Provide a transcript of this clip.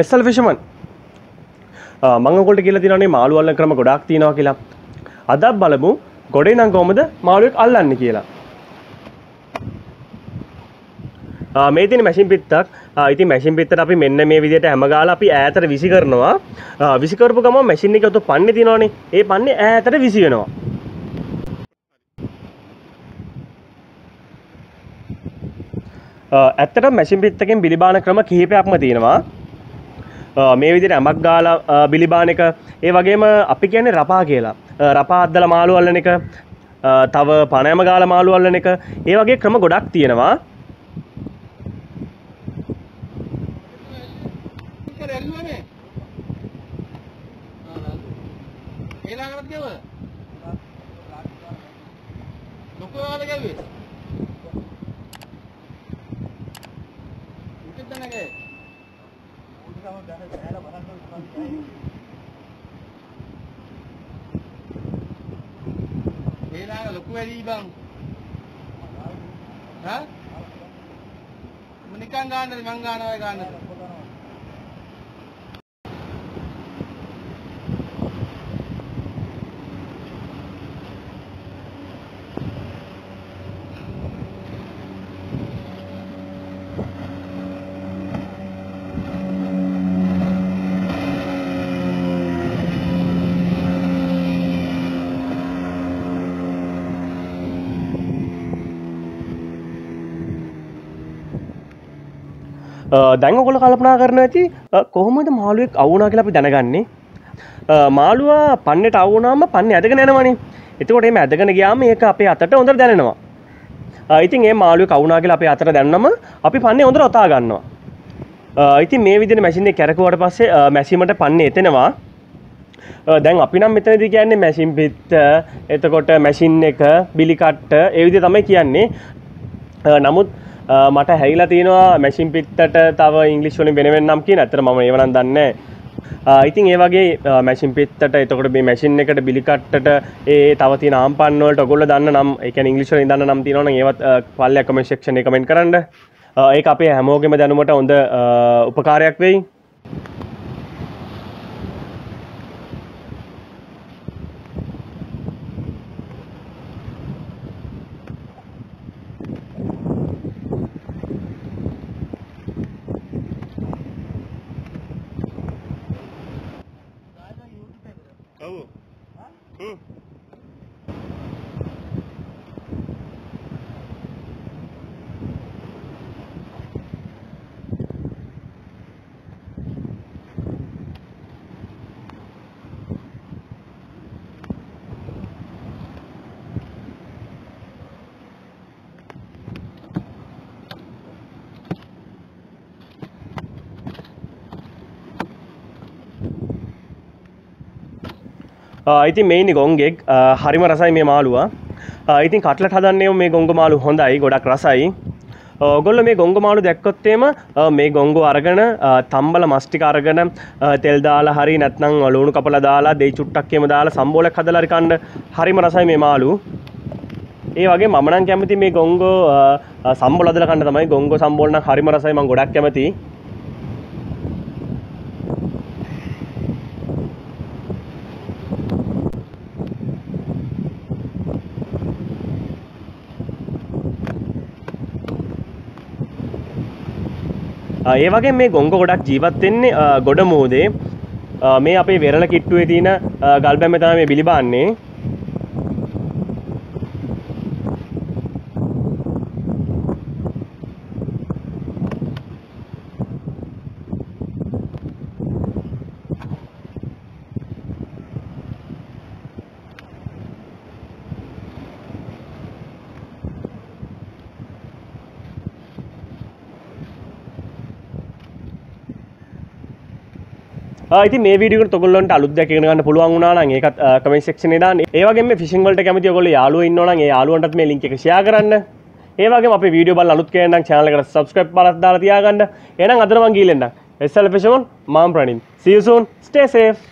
එස්සල් ෆිෂමන් මංගකොට කියලා තිනේ මාළුවල්ල ක්‍රම ගොඩක් තියෙනවා කියලා. අදත් බලමු ගොඩේ නම් කොහොමද මාළුවෙක් අල්ලන්නේ කියලා. මේ තින මැසින් පිත්තක්. ඉති මැසින් පිත්තට අපි මෙන්න මේ විදියට හැමගාලා අපි ඈතට විසි කරනවා. විසිකරපු ගම මැසින් එක තු පන්න තිනවානේ ඒ පන්නේ ඈතට විසි වෙනවා. ඇත්තට මැසින් පිත්තකින් බිලිබාන ක්‍රම කිහිපයක්ම තියෙනවා. මේ විදිහට ඇමක් ගාලා බිලිබාන එක. ඒ වගේම අපි කියන්නේ රපා කියලා. රපා අද්දල මාළු අල්ලන එක තව පණෑම ගාල මාළු අල්ලන එක. ඒ වගේ ක්‍රම ගොඩක් තියෙනවා. ඇල්ලුවනේ ඒලාගට දෙව ලොකවාල ගැවේ ඉතනගේ ඒලාග ලොකු වැඩී බං හා නිකන් ගන්නද මං ගන්නවයි ගන්නද දැන් ඔකොල කල්පනා කරන ඇති කොහොමද මාළුවෙක් අවුනා කියලා අපි දැනගන්නේ? මාළුව පන්නට අවුනාම පන්න ඇදගෙන යනවනේ. එතකොට මේ ඇදගෙන ගියාම ඒක අපේ අතට හොඳට දැනෙනවා. ඉතින් ඒ මාළුව කවුනා කියලා අපේ අතට දැන්නම අපි පන්නේ හොඳට ඔතා ගන්නවා. ඉතින් මේ විදිහට මැෂින් එක කැරකුවාට පස්සේ මැෂිමට පන්නේ එතෙනවා. දැන් අපි නම් මෙතනදි කියන්නේ මැෂින් පිත්ත එතකොට මැෂින් එක බිලි කට්ට ඒ විදිහ තමයි කියන්නේ. නමුත් මට හැයිලා තියෙනවා මැසින් පිත්තට තව ඉංගලිස් වලින් වෙන වෙන නම් කියන අතර මම ඒව නම් දන්නේ ඉතින් ඒ වගේ මැසින් පිත්තට එතකොට මේ මැෂින් එකට බිලි කට්ටට ඒ තව තියෙන ආම්පන්න වලට ඔයගොල්ලෝ දන්න නම් ඒ කියන්නේ ඉංග්‍රීසි වලින් දන්න නම් තියෙනවා නම් ඒවත් පල්ලෙය කමෙන්ට් සෙක්ෂන් එකේ කමෙන්ට් කරන්න. ඒක අපේ හැමෝගෙම දැනුමට හොඳ උපකාරයක් වෙයි. Uh, ඉතින් මේනි ගොන්ගෙක් uh, හරිම රසයි මේ මාළුවා. Uh, ඉතින් කටලට හදන්නේ මේ ගොංග මාළු හොඳයි ගොඩක් රසයි. ඔගොල්ල මේ ගොංග මාළු දැක්කොත්තේම මේ ගොංගු අරගෙන තම්බල මස්ටික අරගෙන තෙල් දාලා හරි නැත්නම් ලුණු කපලා දාලා දෙයි චුට්ටක්කේම දාලා සම්බෝලයක් හදලා හරි කන්න හරිම රසයි මේ මාළු. ඒ වගේ මම නම් කැමති මේ ගොංගෝ සම්බෝල හදලා කන්න තමයි. ගොංගෝ සම්බෝල නම් හරිම රසයි මම ගොඩක් කැමතියි. ඒ වගේ මේ ගොංග ගොඩක් ජීවත් වෙන්නේ ගොඩ මෝදේ මේ අපේ වෙරළ කිට්ටුවේ තියෙන ගල් බැම්ම තමයි මේ බිලිබාන්නේ. ඉති මේ විඩිය තොගලට අලුත් දැකගෙන ගන්න පුළුවන් වුණා නම් ඒකත් කමෙන්ට් සෙක්ෂන් එකේ දාන්න. ඒ වගේම ෆිෂිං වලට කැමති ඔයගොල්ලෝ යාළුවෝ ඉන්නවා නම් ඒ යාළුවන්ටත් මේ ලින්ක් එක ෂෙයා කරන්න. ඒ වගේම අපේ වීඩියෝ බලලා අලුත් කෙනෙක් නම් channel එකට subscribe බලලා දාලා තියාගන්න. එහෙනම් අද නම් ගිහින් එන්න. SL Fisherman මම ප්‍රනින්. See you soon. Stay safe.